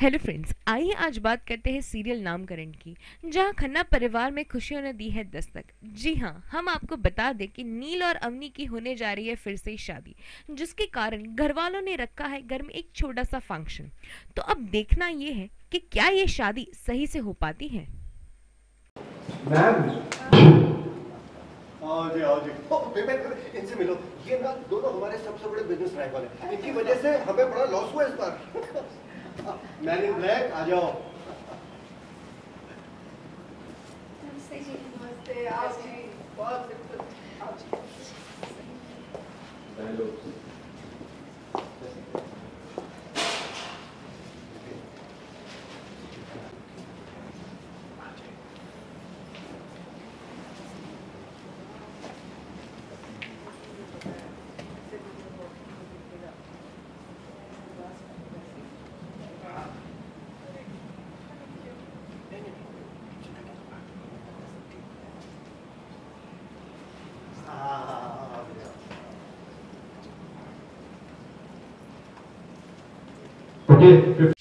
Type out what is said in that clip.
Hello friends आइए आज बात करते हैं सीरियल नामकरण की जहाँ खन्ना परिवार में खुशियों ने दी है दस्तक। जी हाँ हम आपको बता दें कि नील और अवनी की होने जा रही है फिर से शादी जिसके कारण घर वालों ने रखा है घर में एक छोटा सा फ़ंक्शन तो अब देखना ये है कि क्या ये शादी सही से हो पाती है? मैम आओ जी आओ जी। ओ, बेबे, बेबे, इनसे मिलो। ये ना दोनों हमारे सबसे बड़े बिज़नेस राइवल हैं। इनकी वजह से हमें बड़ा लॉस हुआ इस बार। मैन इन ब्लैक आ जाओ नमस्ते जी नमस्ते जी बहुत जी forget